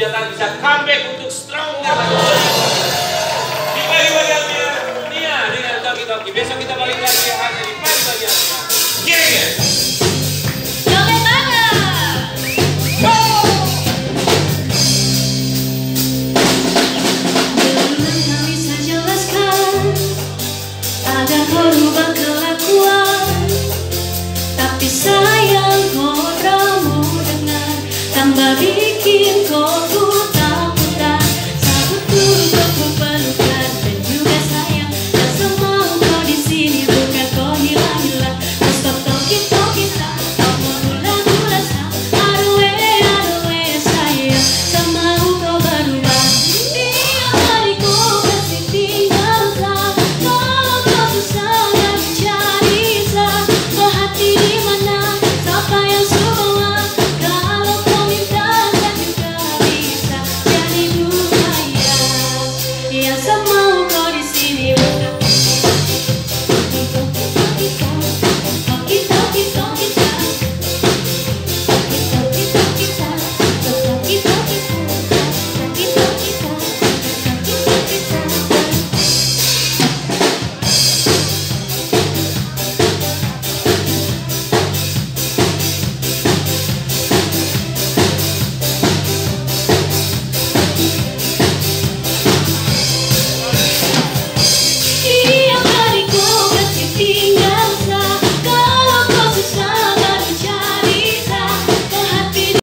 Senjata bisa comeback untuk stronger lagi. nessa mão, Clarice, me